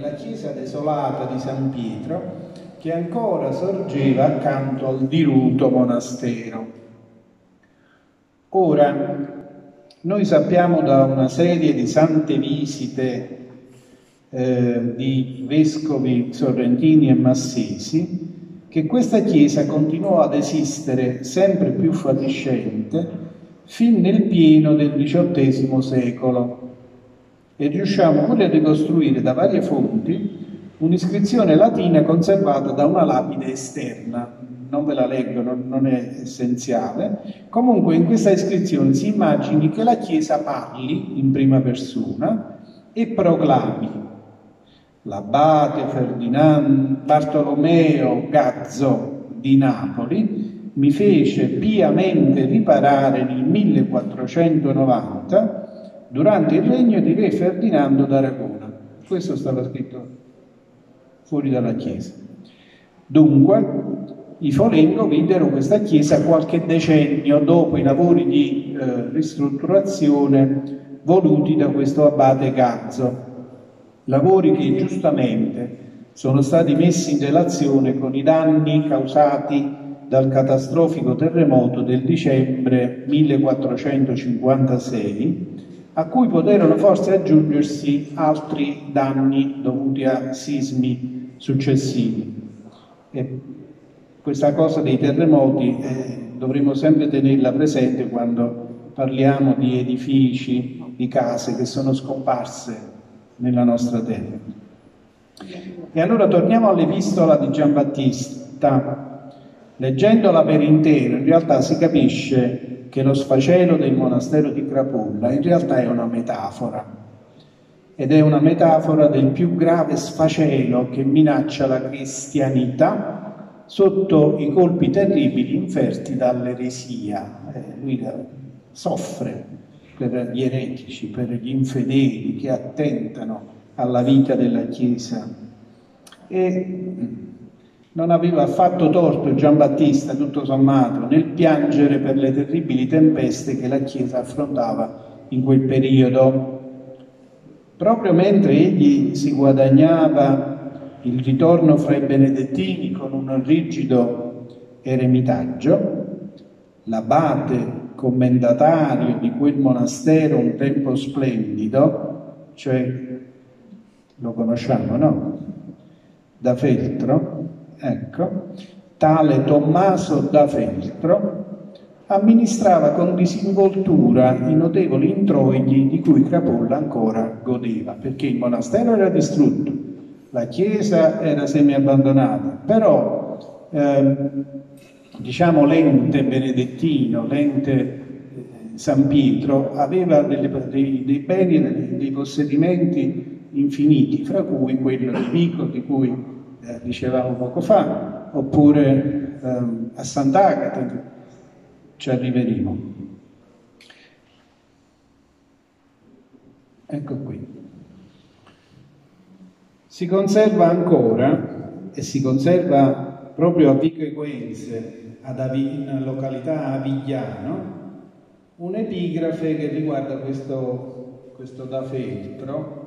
nella chiesa desolata di San Pietro che ancora sorgeva accanto al diruto monastero. Ora, noi sappiamo da una serie di sante visite eh, di vescovi sorrentini e massesi che questa chiesa continuò ad esistere sempre più fatiscente fin nel pieno del XVIII secolo e riusciamo pure a ricostruire da varie fonti un'iscrizione latina conservata da una lapide esterna. Non ve la leggo, non è essenziale. Comunque in questa iscrizione si immagini che la Chiesa parli in prima persona e proclami l'abate Ferdinando Bartolomeo Gazzo di Napoli mi fece piamente riparare nel 1490 durante il regno di re Ferdinando d'Aragona. Questo stava scritto fuori dalla chiesa. Dunque, i Folengo videro questa chiesa qualche decennio dopo i lavori di eh, ristrutturazione voluti da questo abate Gazzo, lavori che giustamente sono stati messi in relazione con i danni causati dal catastrofico terremoto del dicembre 1456 a cui poterono forse aggiungersi altri danni dovuti a sismi successivi. E questa cosa dei terremoti eh, dovremo sempre tenerla presente quando parliamo di edifici, di case che sono scomparse nella nostra terra. E allora torniamo all'epistola di Giambattista. Leggendola per intero, in realtà si capisce che lo sfacelo del monastero di Crapulla in realtà è una metafora ed è una metafora del più grave sfacelo che minaccia la cristianità sotto i colpi terribili inferti dall'eresia. Eh, lui soffre per gli eretici, per gli infedeli che attentano alla vita della Chiesa. E non aveva affatto torto Giambattista, tutto sommato, nel piangere per le terribili tempeste che la Chiesa affrontava in quel periodo. Proprio mentre egli si guadagnava il ritorno fra i benedettini con un rigido eremitaggio, l'abate commendatario di quel monastero un tempo splendido, cioè lo conosciamo, no? Da Feltro, ecco, tale Tommaso da Feltro amministrava con disinvoltura i notevoli introiti di cui Crapolla ancora godeva, perché il monastero era distrutto, la chiesa era semi-abbandonata, però eh, diciamo l'ente benedettino, l'ente eh, San Pietro aveva delle, dei, dei, beni, dei, dei possedimenti infiniti, fra cui quello di Vico di cui eh, dicevamo poco fa, oppure ehm, a Sant'Agata, ci arriveremo. Ecco qui. Si conserva ancora, e si conserva proprio a Vico Equense, in località Avigliano, un'epigrafe che riguarda questo, questo da feltro,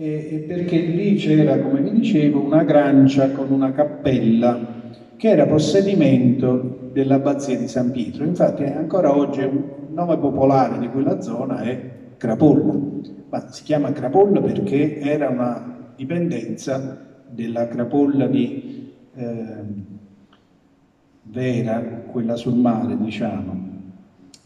eh, perché lì c'era, come vi dicevo, una grancia con una cappella che era possedimento dell'abbazia di San Pietro. Infatti ancora oggi un nome popolare di quella zona è Crapolla, ma si chiama Crapolla perché era una dipendenza della Crapolla di eh, Vera, quella sul mare, diciamo.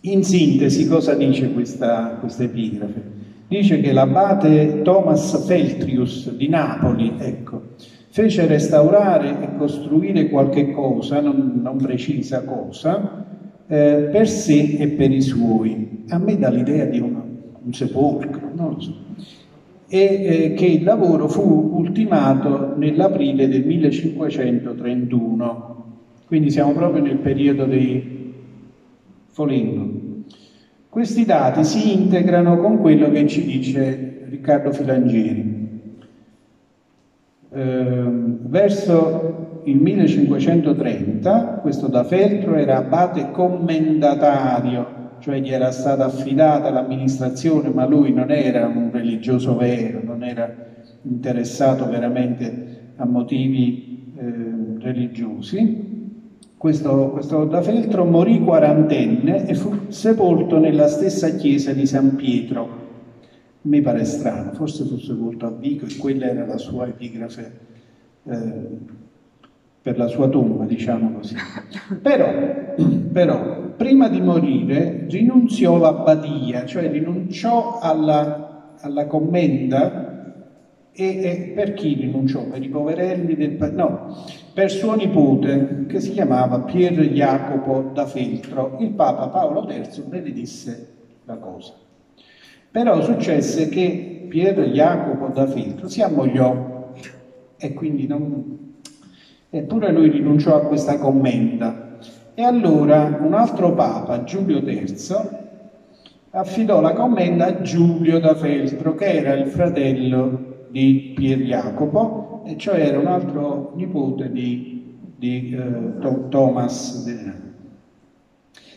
In sintesi, cosa dice questa, questa epigrafe? Dice che l'abate Thomas Feltrius di Napoli, ecco, fece restaurare e costruire qualche cosa, non, non precisa cosa, eh, per sé e per i suoi. A me dà l'idea di un, un sepolcro, non lo so. E eh, che il lavoro fu ultimato nell'aprile del 1531. Quindi siamo proprio nel periodo dei Foligno. Questi dati si integrano con quello che ci dice Riccardo Filangieri. Eh, verso il 1530 questo da Feltro era abate commendatario, cioè gli era stata affidata l'amministrazione, ma lui non era un religioso vero, non era interessato veramente a motivi eh, religiosi. Questo, questo da morì quarantenne e fu sepolto nella stessa chiesa di San Pietro. Mi pare strano, forse fu sepolto a Vico e quella era la sua epigrafe eh, per la sua tomba, diciamo così. Però, però prima di morire rinunziò l'abbadia, cioè rinunciò alla, alla commenda e, e, per chi rinunciò? Per i poverelli del? No, per suo nipote che si chiamava Pier Jacopo da Feltro. Il Papa Paolo III benedisse la cosa. Però successe che Pier Jacopo da Feltro si ammogliò e quindi non... Eppure lui rinunciò a questa commenda e allora un altro papa, Giulio III, affidò la commenda a Giulio da Feltro, che era il fratello di Pier Jacopo, e cioè era un altro nipote di, di uh, Thomas.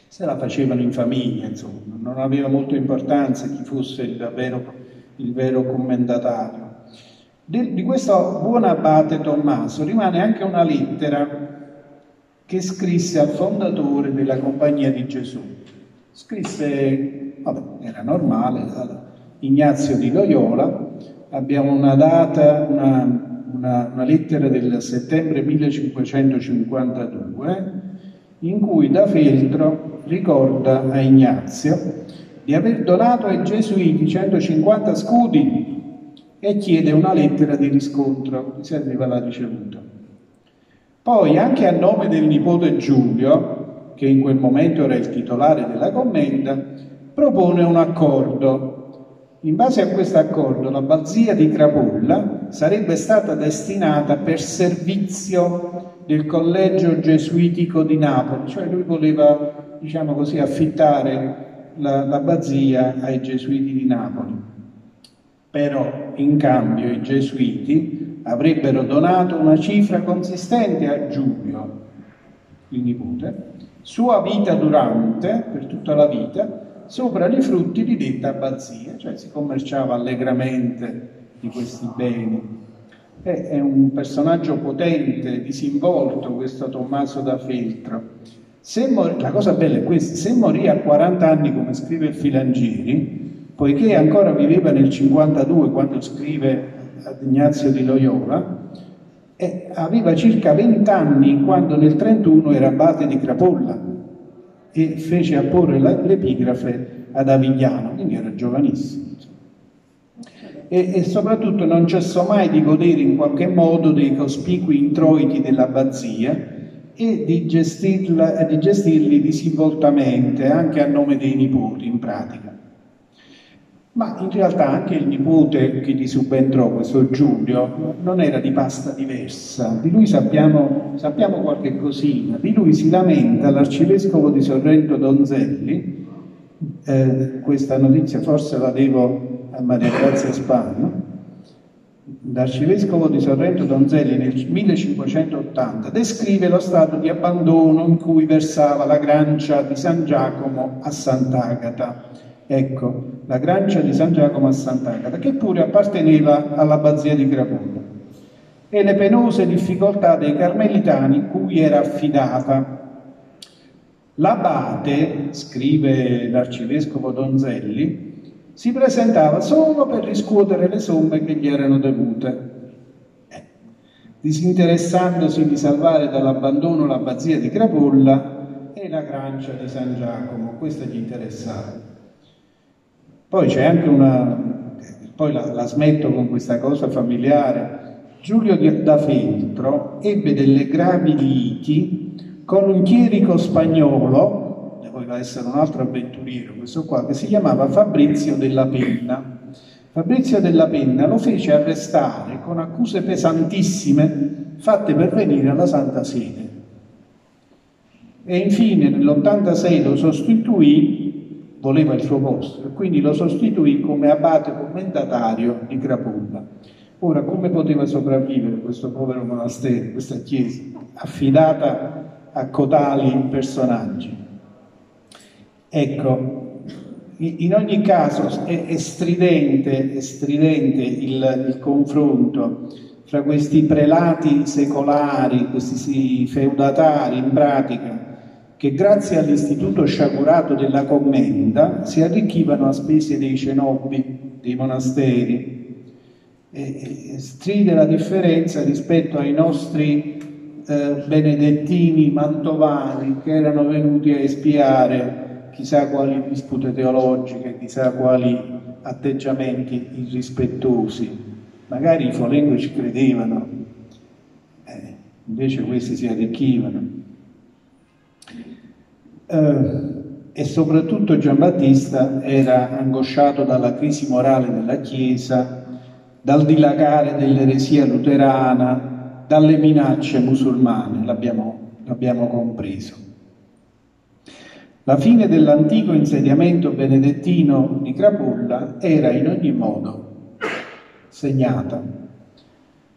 Se la facevano in famiglia, insomma, non aveva molto importanza chi fosse il vero, il vero commendatario. Di, di questo buon abate Tommaso rimane anche una lettera che scrisse al fondatore della Compagnia di Gesù. Scrisse, vabbè, era normale, Ignazio di Loyola, abbiamo una data, una, una, una lettera del settembre 1552, in cui da Feltro ricorda a Ignazio di aver donato ai Gesuiti 150 scudi e chiede una lettera di riscontro, mi serve la ricevuta. Poi, anche a nome del nipote Giulio, che in quel momento era il titolare della commenda, propone un accordo. In base a questo accordo, l'abbazia di Crapulla sarebbe stata destinata per servizio del collegio gesuitico di Napoli, cioè lui voleva, diciamo così, affittare la, l'abbazia ai gesuiti di Napoli. Però in cambio i gesuiti avrebbero donato una cifra consistente a Giulio, il nipote, sua vita durante, per tutta la vita, sopra i frutti di detta abbazia, cioè si commerciava allegramente di questi beni. È, è un personaggio potente, disinvolto questo Tommaso da Feltro. Morì, la cosa bella è questa, se morì a 40 anni come scrive il Filangieri, poiché ancora viveva nel 52 quando scrive ad Ignazio di Loyola, e aveva circa 20 anni quando nel 31 era abate di Crapolla e fece apporre l'epigrafe ad Avigliano, quindi era giovanissimo. E, e, soprattutto non cessò mai di godere in qualche modo dei cospicui introiti dell'abbazia e di, gestirla, di gestirli disinvoltamente anche a nome dei nipoti in pratica. Ma in realtà anche il nipote che gli subentrò, questo Giulio, non era di pasta diversa. Di lui sappiamo, sappiamo qualche cosina. Di lui si lamenta l'arcivescovo di Sorrento Donzelli. Eh, questa notizia forse la devo a Maria Grazia Spano. L'arcivescovo di Sorrento Donzelli nel 1580 descrive lo stato di abbandono in cui versava la grancia di San Giacomo a Sant'Agata Ecco, la grancia di San Giacomo a Sant'Agata, che pure apparteneva all'abbazia di Crapullo, e le penose difficoltà dei carmelitani cui era affidata. L'abate, scrive l'arcivescovo Donzelli, si presentava solo per riscuotere le somme che gli erano dovute. Eh, disinteressandosi di salvare dall'abbandono l'abbazia di Crapolla e la grancia di San Giacomo, questa gli interessava. Poi c'è anche una, poi la, la, smetto con questa cosa familiare, Giulio da Feltro ebbe delle gravi liti con un chierico spagnolo, doveva essere un altro avventuriero questo qua, che si chiamava Fabrizio della Penna. Fabrizio della Penna lo fece arrestare con accuse pesantissime fatte per venire alla Santa Sede. E infine nell'86 lo sostituì voleva il suo posto e quindi lo sostituì come abate commendatario di Crapulla. Ora, come poteva sopravvivere questo povero monastero, questa chiesa, affidata a cotali personaggi? Ecco, in ogni caso è, è stridente, è stridente il, il, confronto fra questi prelati secolari, questi feudatari in pratica, che grazie all'istituto sciagurato della commenda si arricchivano a spese dei cenobi, dei monasteri. E, e stride la differenza rispetto ai nostri eh, benedettini mantovani che erano venuti a espiare chissà quali dispute teologiche, chissà quali atteggiamenti irrispettosi. Magari i folengo ci credevano, eh, invece questi si arricchivano. Eh, e soprattutto Giambattista era angosciato dalla crisi morale della Chiesa, dal dilagare dell'eresia luterana, dalle minacce musulmane, l'abbiamo, compreso. La fine dell'antico insediamento benedettino di Crapulla era in ogni modo segnata.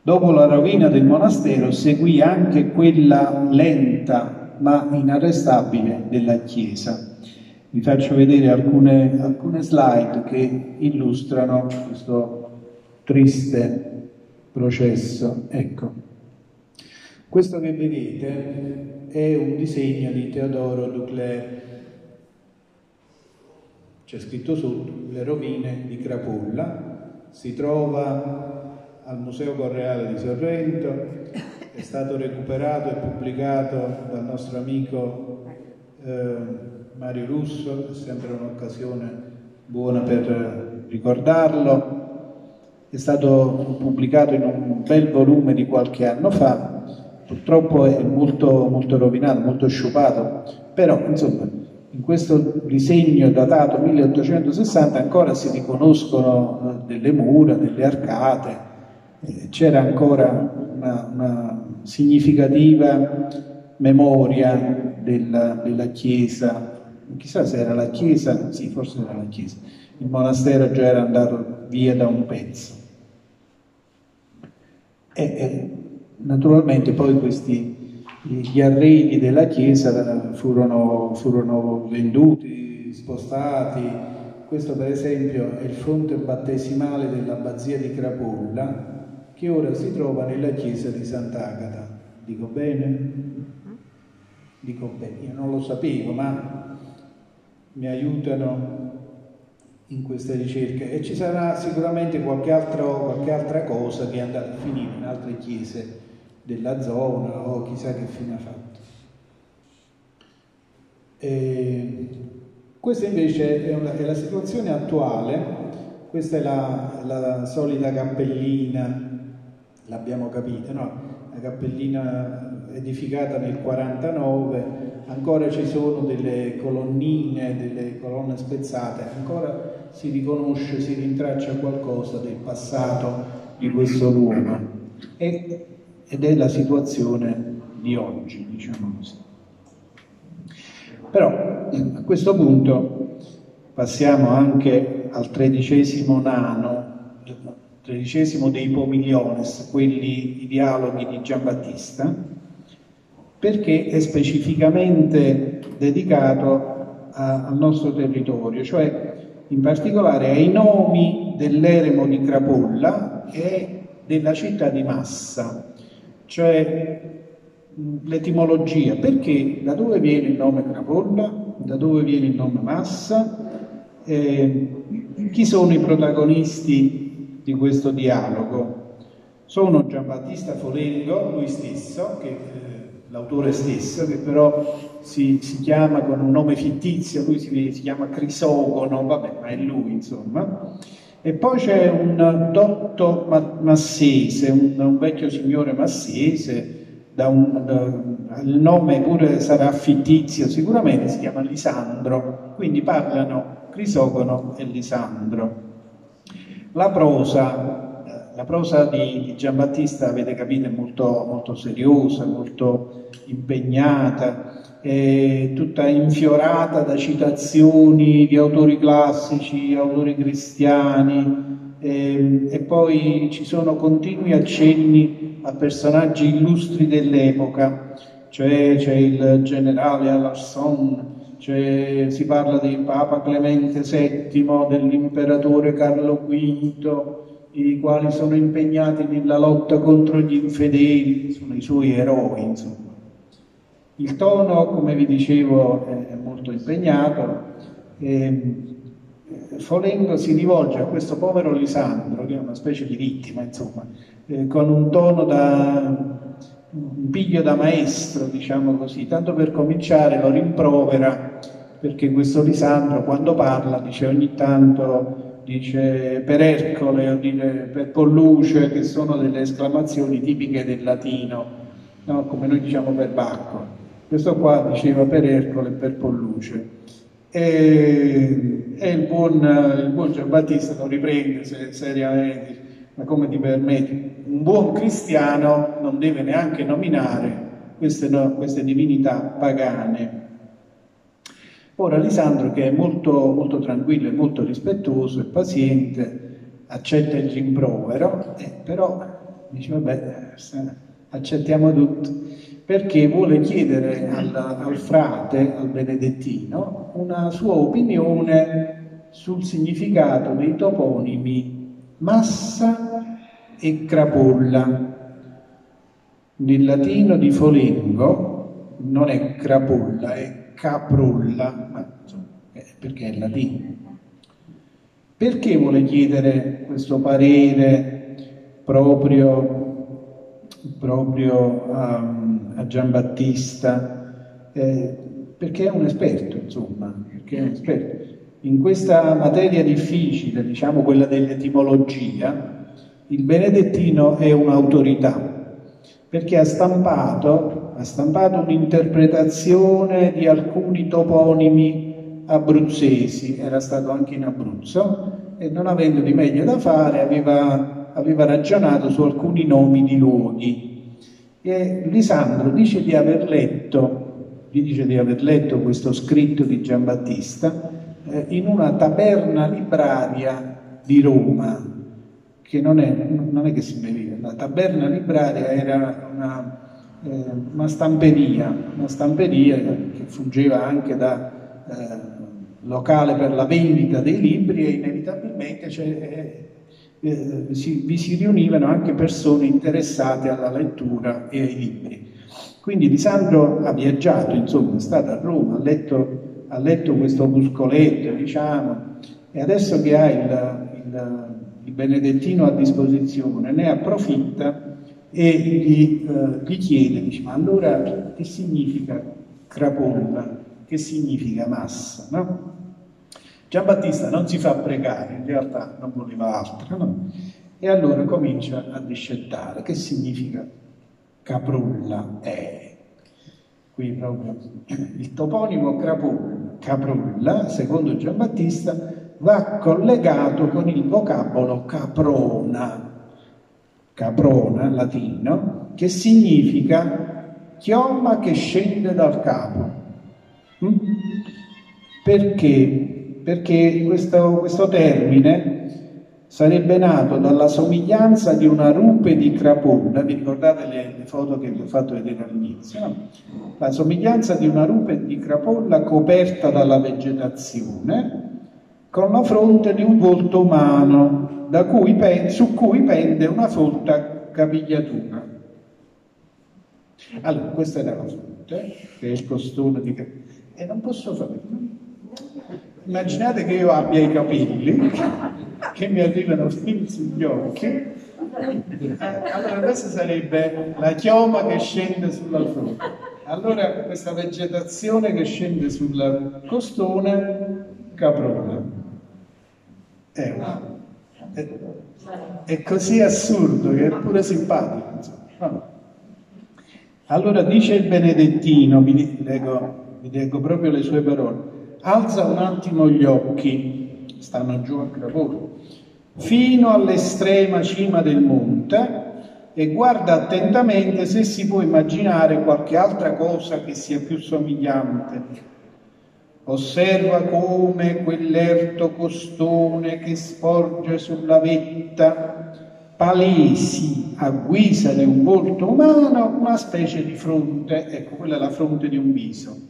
Dopo la rovina del monastero seguì anche quella lenta ma inarrestabile della Chiesa. Vi faccio vedere alcune, alcune slide che illustrano questo triste processo. Ecco, questo che vedete è un disegno di Teodoro Ducler c'è scritto sotto le rovine di Crapulla, si trova al Museo Correale di Sorrento, è stato recuperato e pubblicato dal nostro amico eh, Mario Russo, è sempre un'occasione buona per ricordarlo, è stato pubblicato in un bel volume di qualche anno fa, purtroppo è molto, molto rovinato, molto sciupato, però insomma in questo disegno datato 1860 ancora si riconoscono eh, delle mura, delle arcate, c'era ancora una, una, significativa memoria della, della, Chiesa, chissà se era la Chiesa, sì forse era la Chiesa, il monastero già era andato via da un pezzo. E, e naturalmente poi questi gli arredi della chiesa furono, furono venduti, spostati. Questo per esempio è il fronte battesimale dell'abbazia di Crapulla che ora si trova nella chiesa di Sant'Agata. Dico bene? Dico bene, io non lo sapevo, ma mi aiutano in questa ricerca e ci sarà sicuramente qualche, altro, qualche altra cosa che è andata a finire in altre chiese della zona o chissà che fine ha fatto. E questa invece è, una, è, la situazione attuale, questa è la, la solita cappellina, l'abbiamo capito, no? La cappellina edificata nel 49, ancora ci sono delle colonnine, delle colonne spezzate, ancora si riconosce, si rintraccia qualcosa del passato di questo luogo. Ed è la situazione di oggi, diciamo così. Però a questo punto passiamo anche al tredicesimo nano, tredicesimo dei Pomiliones, quelli i dialoghi di Giambattista, perché è specificamente dedicato a, al nostro territorio, cioè in particolare ai nomi dell'eremo di Crapolla e della città di Massa, cioè l'etimologia, perché? Da dove viene il nome Crapolla, da dove viene il nome Massa, eh, chi sono i protagonisti di questo dialogo? Sono Giambattista Folengo, lui stesso, eh, l'autore stesso, che però si, si, chiama con un nome fittizio, lui si, si chiama Crisogono, vabbè, ma è lui insomma, e poi c'è un dotto massese, un, un vecchio signore massese, da un, da, il nome pure sarà fittizio, sicuramente si chiama Lisandro, quindi parlano Crisogono e Lisandro. La prosa, la prosa di, Giambattista, avete capito, è molto, molto seriosa, molto impegnata, eh, tutta infiorata da citazioni di autori classici, autori cristiani, eh, e poi ci sono continui accenni a personaggi illustri dell'epoca, cioè c'è il generale Alarson, cioè, si parla di Papa Clemente VII, dell'imperatore Carlo V, i quali sono impegnati nella lotta contro gli infedeli, sono i suoi eroi, insomma. Il tono, come vi dicevo, è molto impegnato. E Folengo si rivolge a questo povero Lisandro, che è una specie di vittima, insomma, eh, con un tono da un piglio da maestro, diciamo così, tanto per cominciare lo rimprovera perché questo Lisandro quando parla dice ogni tanto dice per Ercole o dice per Polluce che sono delle esclamazioni tipiche del latino, no? come noi diciamo per Bacco. Questo qua diceva per Ercole e per Polluce. E, e il, buon, il buon Giambattista lo riprende seriamente, ma come ti permetti? Un buon cristiano non deve neanche nominare queste, no, queste divinità pagane. Ora Lisandro, che è molto, molto tranquillo e molto rispettoso e paziente, accetta il rimprovero, eh, però dice vabbè, accettiamo tutto perché vuole chiedere al, al frate, al benedettino, una sua opinione sul significato dei toponimi massa e crapulla. Nel latino di Folengo non è crapulla, è caprulla, ma, insomma, perché è latino. Perché vuole chiedere questo parere proprio, proprio um, a Giambattista, eh, perché è un esperto, insomma, perché è un esperto. In questa materia difficile, diciamo quella dell'etimologia, il Benedettino è un'autorità, perché ha stampato, ha stampato un'interpretazione di alcuni toponimi abruzzesi, era stato anche in Abruzzo, e non avendo di meglio da fare aveva, aveva ragionato su alcuni nomi di luoghi. E Lisandro dice di aver letto, gli dice di aver letto questo scritto di Giambattista eh, in una taberna libraria di Roma, che non è, non è che si beviva, la taberna libraria era una, eh, una, stamperia, una stamperia che fungeva anche da eh, locale per la vendita dei libri e inevitabilmente cioè, eh, si, vi si riunivano anche persone interessate alla lettura e ai libri. Quindi Lisandro ha viaggiato, insomma, è stato a Roma, ha letto, ha letto questo opuscoletto, diciamo, e adesso che ha il, il, il Benedettino a disposizione ne approfitta e gli, eh, gli chiede, dice, ma allora che significa crapolla? Che significa massa? No? Giambattista non si fa pregare, in realtà non voleva altro, no? E allora comincia a discettare. Che significa caprulla? Eh, qui proprio il toponimo crapulla, caprulla, secondo Giambattista, va collegato con il vocabolo caprona, caprona, latino, che significa chioma che scende dal capo. Mm? Perché? perché questo, questo termine sarebbe nato dalla somiglianza di una rupe di crapulla, vi ricordate le, le foto che vi ho fatto vedere all'inizio? La somiglianza di una rupe di crapulla coperta dalla vegetazione, con la fronte di un volto umano, cui su cui pende una folta capigliatura. Allora, questa era la fronte, che è il costone di... E non posso fare... Immaginate che io abbia i capelli che mi arrivano fino sugli occhi. Eh, allora questa sarebbe la chioma che scende sulla fronte. Allora questa vegetazione che scende sul costone, caprone. È, è, è, così assurdo che è pure simpatico. Allora dice il Benedettino, vi leggo, vi leggo proprio le sue parole alza un attimo gli occhi, stanno giù anche voi, fino all'estrema cima del monte e guarda attentamente se si può immaginare qualche altra cosa che sia più somigliante. Osserva come quell'erto costone che sporge sulla vetta, palesi a guisa di un volto umano, una specie di fronte, ecco, quella è la fronte di un viso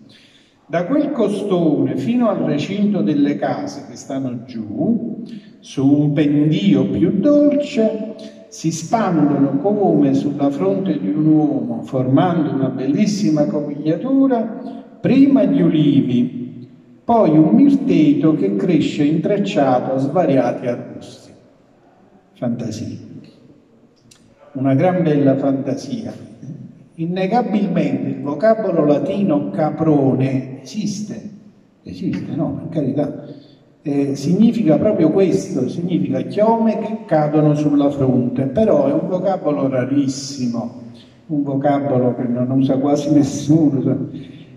Da quel costone fino al recinto delle case che stanno giù, su un pendio più dolce, si spandono come sulla fronte di un uomo, formando una bellissima comigliatura, prima gli ulivi, poi un mirteto che cresce intrecciato a svariati arbusti. Fantasia. Una gran bella fantasia. Innegabilmente il vocabolo latino caprone esiste, esiste, no, per carità eh, significa proprio questo, significa chiome che cadono sulla fronte, però è un vocabolo rarissimo, un vocabolo che non usa quasi nessuno,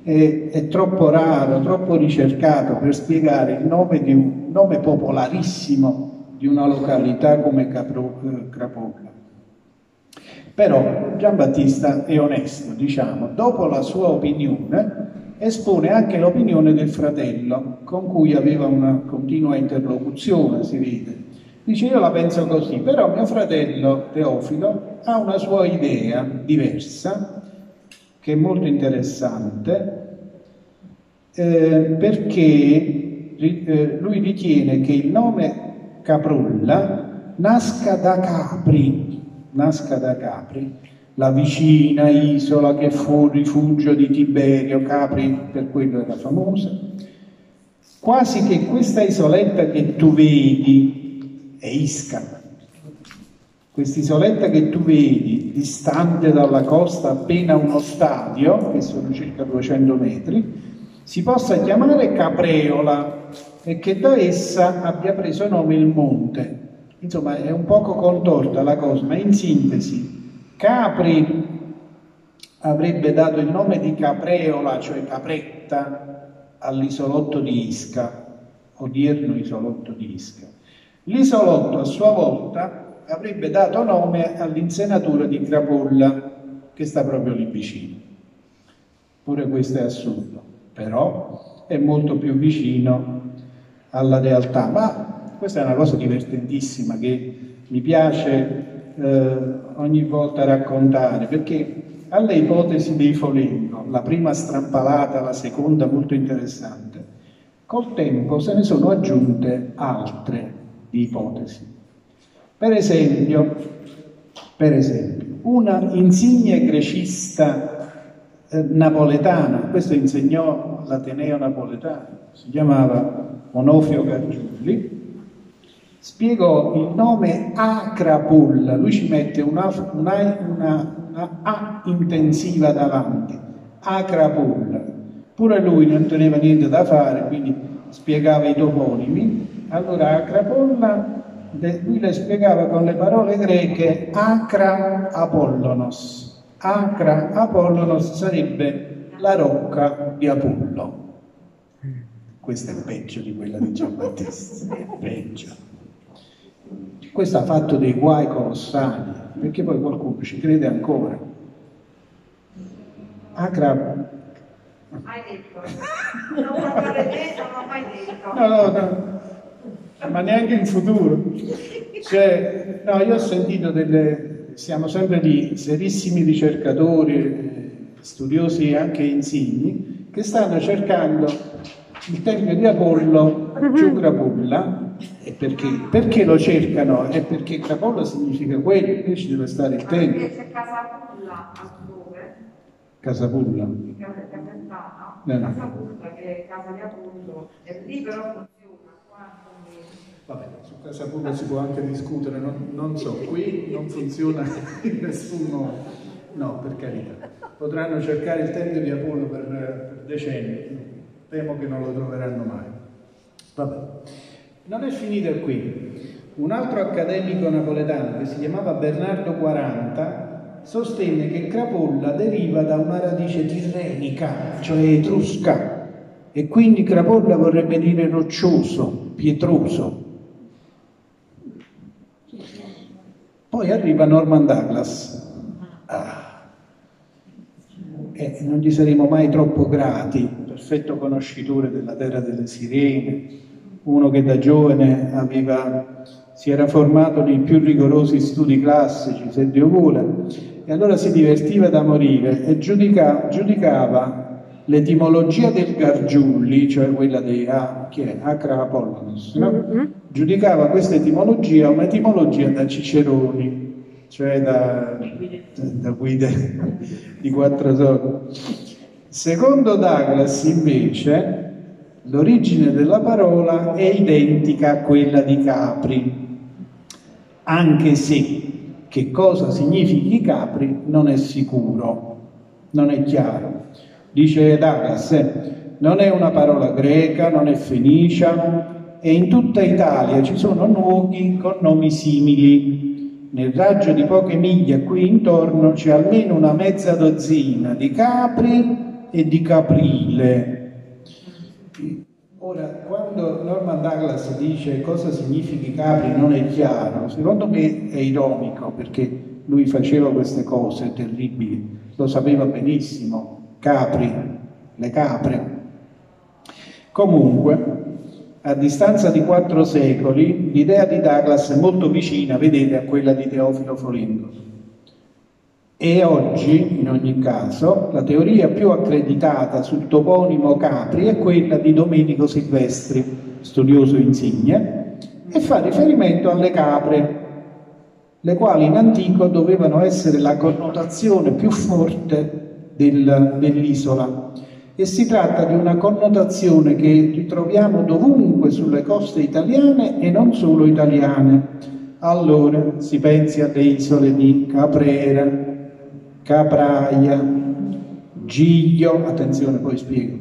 è, è troppo raro, troppo ricercato per spiegare il nome di un nome popolarissimo di una località come Capro, eh, Crapolla. Però Giambattista è onesto, diciamo, dopo la sua opinione espone anche l'opinione del fratello, con cui aveva una continua interlocuzione, si vede. Dice io la penso così, però mio fratello Teofilo ha una sua idea diversa, che è molto interessante, eh, perché eh, lui ritiene che il nome Caprulla nasca da Capri, nasca da Capri, la vicina isola che fu rifugio di Tiberio, Capri per quello era famosa, quasi che questa isoletta che tu vedi è Isca. Questa isoletta che tu vedi, distante dalla costa appena uno stadio, che sono circa 200 metri, si possa chiamare Capreola e che da essa abbia preso nome il monte. Insomma, è un poco contorta la cosa, ma in sintesi, Capri avrebbe dato il nome di Capreola, cioè Capretta, all'isolotto di Isca, odierno isolotto di Isca. L'isolotto a sua volta avrebbe dato nome all'insenatura di Crapolla, che sta proprio lì vicino. Pure questo è assurdo, però è molto più vicino alla realtà. Ma questa è una cosa divertentissima che mi piace eh, ogni volta raccontare, perché alle ipotesi dei Folengo, la prima strampalata, la seconda molto interessante, col tempo se ne sono aggiunte altre di ipotesi. Per esempio, per esempio una insigne grecista eh, napoletana, questo insegnò l'Ateneo napoletano, si chiamava Onofio Gargiulli, spiegò il nome Acrapulla, lui ci mette una, una, una, una A intensiva davanti, Acrapulla. Pure lui non teneva niente da fare, quindi spiegava i toponimi. Allora Acrapulla, lui le spiegava con le parole greche Acra Apollonos. Acra Apollonos sarebbe la rocca di Apollo. Questo è peggio di quella di Giambattista, è peggio. Questo ha fatto dei guai colossali, perché poi qualcuno ci crede ancora. Acra... Mai detto. Non fare te, non l'ho mai detto. No, no, no, ma neanche in futuro. Cioè, no, io ho sentito delle... Siamo sempre lì, serissimi ricercatori, studiosi anche insigni, che stanno cercando il tempio di Apollo giù Crapulla e perché? Perché lo cercano? È perché Crapolla significa quello, invece deve stare il tempio. Invece Casapulla altrove. Casapulla? No, no. Casapulla che è casa di Apollo, e lì però funziona. Vabbè, su Casapulla si può anche discutere, non, non so, qui non funziona in nessun modo. No, per carità. Potranno cercare il tempio di Apollo per, per decenni, temo che non lo troveranno mai. Vabbè. Non è finita qui. Un altro accademico napoletano che si chiamava Bernardo 40 sostenne che crapolla deriva da una radice tirrenica, cioè etrusca, e quindi crapolla vorrebbe dire roccioso, pietroso. Poi arriva Norman Douglas. Ah. E non gli saremo mai troppo grati, perfetto conoscitore della terra delle sirene, uno che da giovane aveva, si era formato nei più rigorosi studi classici, se Dio vuole, e allora si divertiva da morire e giudica, giudicava l'etimologia del Gargiulli, cioè quella di ah? Acra Apollonos, no? mm-hmm. giudicava questa etimologia un'etimologia da Ciceroni, cioè da, da guide di quattro soldi. Secondo Douglas, invece, l'origine della parola è identica a quella di Capri, anche se che cosa significhi Capri non è sicuro, non è chiaro. Dice Douglas, eh, non è una parola greca, non è fenicia e in tutta Italia ci sono luoghi con nomi simili. Nel raggio di poche miglia qui intorno c'è almeno una mezza dozzina di capri e di caprile. Ora, quando Norman Douglas dice cosa significhi capri non è chiaro, secondo me è ironico perché lui faceva queste cose terribili, lo sapeva benissimo, capri, le capre. Comunque, a distanza di quattro secoli, l'idea di Douglas è molto vicina, vedete, a quella di Teofilo Folengo. E oggi, in ogni caso, la teoria più accreditata sul toponimo Capri è quella di Domenico Silvestri, studioso insigne, e fa riferimento alle capre, le quali in antico dovevano essere la connotazione più forte del, dell'isola e si tratta di una connotazione che ritroviamo dovunque sulle coste italiane e non solo italiane. Allora si pensi alle isole di Caprera, Capraia, Giglio, attenzione poi spiego,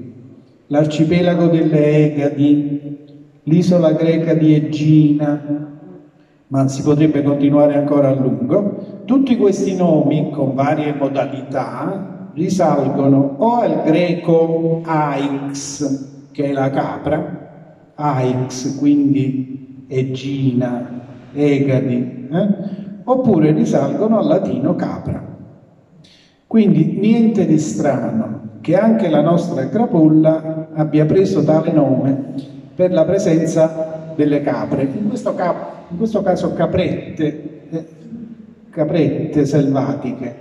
l'arcipelago delle Egadi, l'isola greca di Egina, ma si potrebbe continuare ancora a lungo. Tutti questi nomi con varie modalità risalgono o al greco Aix, che è la capra, Aix, quindi Egina, Egadi, eh? oppure risalgono al latino capra. Quindi niente di strano che anche la nostra crapulla abbia preso tale nome per la presenza delle capre, in questo, cap- in questo caso caprette, eh, caprette selvatiche.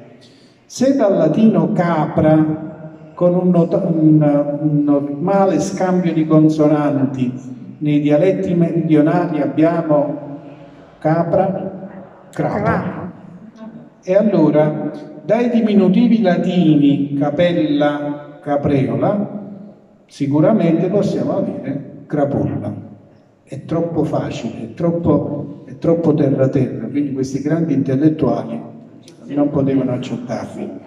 Se dal latino capra, con un, un, un normale scambio di consonanti, nei dialetti meridionali abbiamo capra, crapa. E allora, dai diminutivi latini capella, capreola, sicuramente possiamo avere crapulla. È troppo facile, è troppo, è troppo terra-terra, quindi questi grandi intellettuali non potevano accettarli.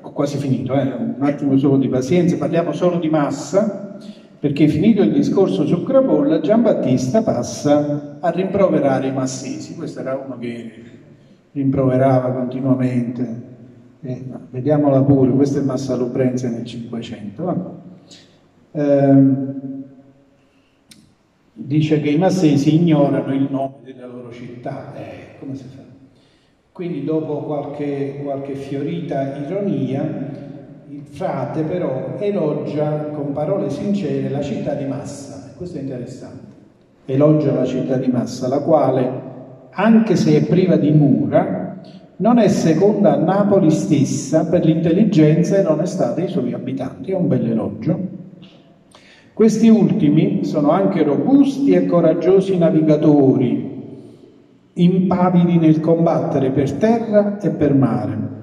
Ho quasi finito, eh? un attimo solo di pazienza, parliamo solo di massa, perché finito il discorso su Crapolla, Giambattista passa a rimproverare i massesi. Questo era uno che rimproverava continuamente. Eh, vediamola pure, questo è Massa Lubrense nel 500. Eh, dice che i massesi ignorano il nome della loro città. Eh, come si fa? Quindi dopo qualche, qualche fiorita ironia, frate però elogia con parole sincere la città di Massa. Questo è interessante. Elogia la città di Massa, la quale, anche se è priva di mura, non è seconda a Napoli stessa per l'intelligenza e l'onestà dei suoi abitanti. È un bel elogio. Questi ultimi sono anche robusti e coraggiosi navigatori, impavidi nel combattere per terra e per mare.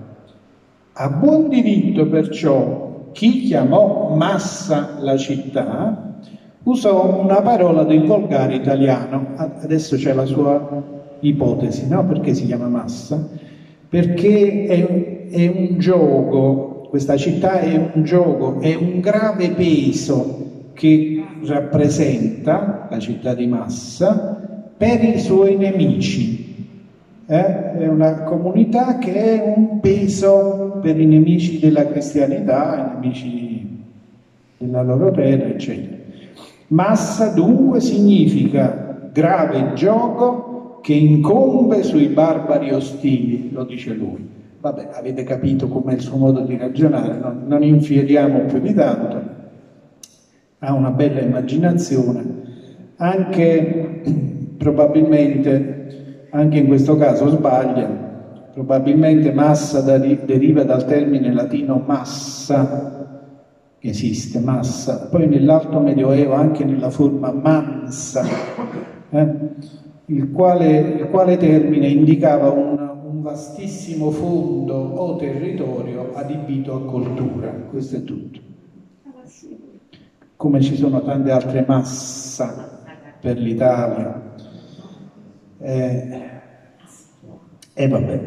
A buon diritto perciò chi chiamò massa la città usò una parola del volgare italiano, adesso c'è la sua ipotesi, no? Perché si chiama massa? Perché è, è un gioco, questa città è un gioco, è un grave peso che rappresenta la città di Massa per i suoi nemici. Eh? È una comunità che è un peso per i nemici della cristianità, i nemici della loro terra, eccetera. Massa dunque significa grave gioco che incombe sui barbari ostili, lo dice lui. Vabbè, avete capito com'è il suo modo di ragionare, non, non infieriamo più di tanto ha una bella immaginazione, anche probabilmente, anche in questo caso sbaglia, probabilmente massa deriva dal termine latino massa, che esiste, massa, poi nell'alto medioevo anche nella forma mansa, eh? il, quale, il, quale, termine indicava un, un vastissimo fondo o territorio adibito a coltura, questo è tutto. Come ci sono tante altre massa per l'Italia. Eh, e vabbè.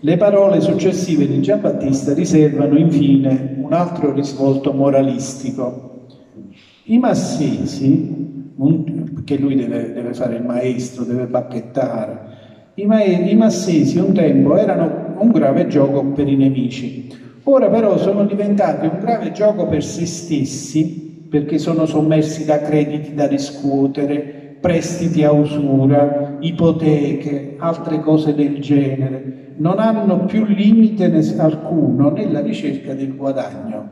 Le parole successive di Giambattista riservano infine un altro risvolto moralistico. I massesi, che lui deve, deve fare il maestro, deve bacchettare, i, ma- i massesi un tempo erano un grave gioco per i nemici, ora però sono diventati un grave gioco per se stessi perché sono sommersi da crediti da riscuotere, prestiti a usura, ipoteche, altre cose del genere, non hanno più limite alcuno nella ricerca del guadagno.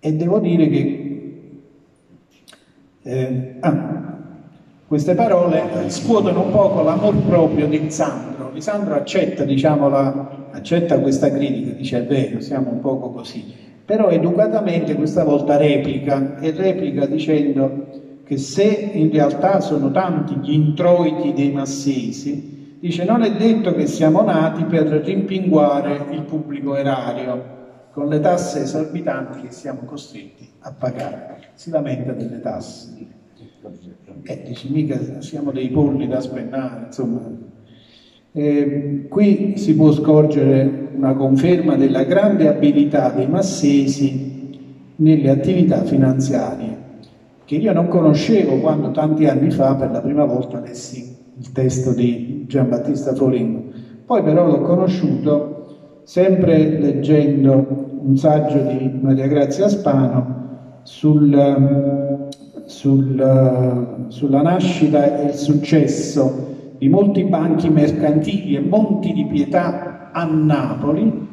E devo dire che eh, ah, queste parole scuotono un poco l'amor proprio di Lisandro. Lisandro accetta, diciamo, la, accetta questa critica, dice è vero, siamo un poco così, però educatamente questa volta replica e replica dicendo che se in realtà sono tanti gli introiti dei massesi, dice non è detto che siamo nati per rimpinguare il pubblico erario con le tasse esorbitanti che siamo costretti a pagare. Si lamenta delle tasse. E eh, dice mica siamo dei polli da spennare, insomma. Eh, qui si può scorgere una conferma della grande abilità dei massesi nelle attività finanziarie che io non conoscevo quando tanti anni fa per la prima volta lessi il testo di Giambattista Foligno. Poi però l'ho conosciuto sempre leggendo un saggio di Maria Grazia Spano sul, sul, sulla nascita e il successo di molti banchi mercantili e monti di pietà a Napoli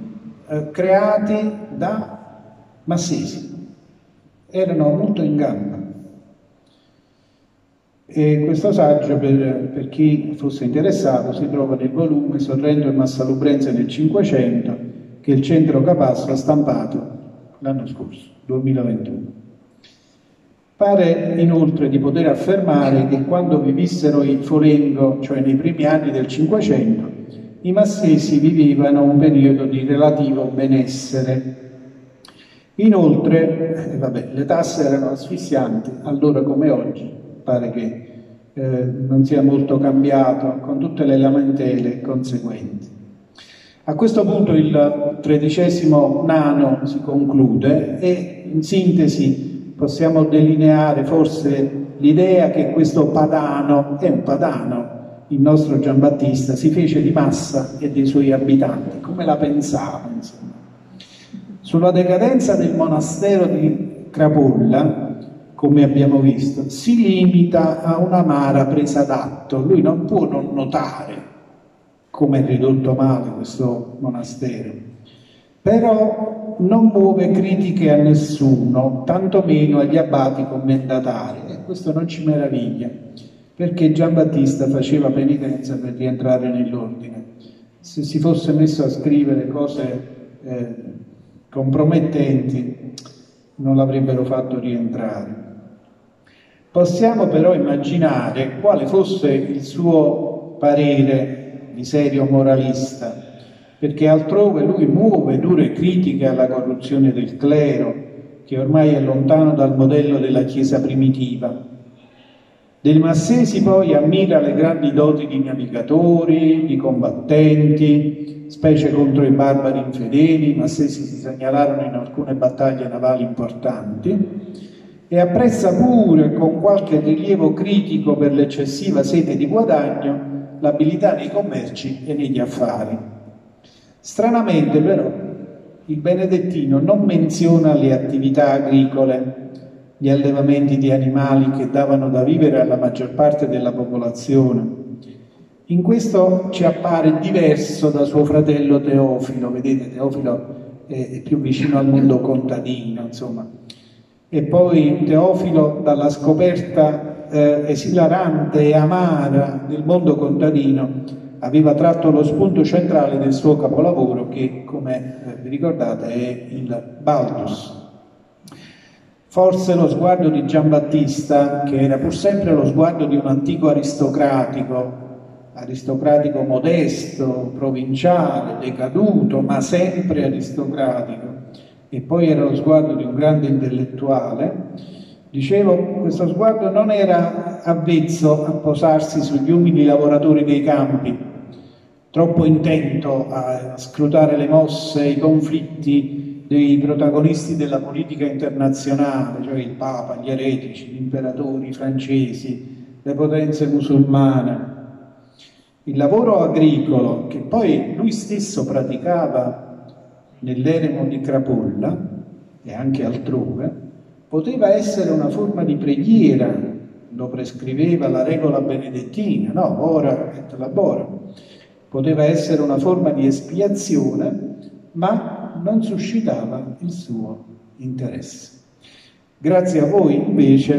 eh, creati da massesi. Erano molto in gamba. E questo saggio, per, per, chi fosse interessato, si trova nel volume Sorrento e Massalubrense nel Cinquecento, che il Centro Capasso ha stampato l'anno scorso, 2021. Pare inoltre di poter affermare che quando vivissero i Forengo, cioè nei primi anni del Cinquecento, i massesi vivevano un periodo di relativo benessere. Inoltre, eh, vabbè, le tasse erano asfissianti, allora come oggi, pare che eh, non sia molto cambiato, con tutte le lamentele conseguenti. A questo punto il tredicesimo nano si conclude e in sintesi possiamo delineare forse l'idea che questo padano è un padano, il nostro Giambattista, si fece di massa e dei suoi abitanti, come la pensava insomma. Sulla decadenza del monastero di Crapulla come abbiamo visto, si limita a un'amara presa d'atto. Lui non può non notare come è ridotto male questo monastero, però non muove critiche a nessuno, tantomeno agli abati commendatari, e questo non ci meraviglia, perché Giambattista faceva penitenza per rientrare nell'ordine. Se si fosse messo a scrivere cose eh, compromettenti, non l'avrebbero fatto rientrare. Possiamo però immaginare quale fosse il suo parere di serio moralista, perché altrove lui muove dure critiche alla corruzione del clero, che ormai è lontano dal modello della Chiesa primitiva. Del Massesi poi ammira le grandi doti di navigatori, di combattenti, specie contro i barbari infedeli, i Massesi si segnalarono in alcune battaglie navali importanti, e apprezza pure con qualche rilievo critico per l'eccessiva sete di guadagno l'abilità nei commerci e negli affari. Stranamente però il Benedettino non menziona le attività agricole, gli allevamenti di animali che davano da vivere alla maggior parte della popolazione. In questo ci appare diverso da suo fratello Teofilo, vedete Teofilo è più vicino al mondo contadino, insomma, e poi Teofilo dalla scoperta eh, esilarante e amara del mondo contadino aveva tratto lo spunto centrale del suo capolavoro che, come eh, vi ricordate, è il Baldus. Forse lo sguardo di Giambattista, che era pur sempre lo sguardo di un antico aristocratico, aristocratico modesto, provinciale, decaduto, ma sempre aristocratico, e poi era lo sguardo di un grande intellettuale, Dicevo, questo sguardo non era avvezzo a posarsi sugli umili lavoratori dei campi, troppo intento a scrutare le mosse i conflitti dei protagonisti della politica internazionale, cioè il Papa, gli eretici, gli imperatori francesi, le potenze musulmane. Il lavoro agricolo, che poi lui stesso praticava nell'eremo di Crapolla e anche altrove, poteva essere una forma di preghiera, lo prescriveva la regola benedettina, no, ora et labora. Poteva essere una forma di espiazione, ma non suscitava il suo interesse. Grazie a voi invece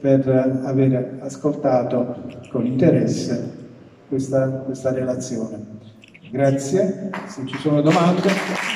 per aver ascoltato con interesse questa, questa relazione. Grazie, se ci sono domande.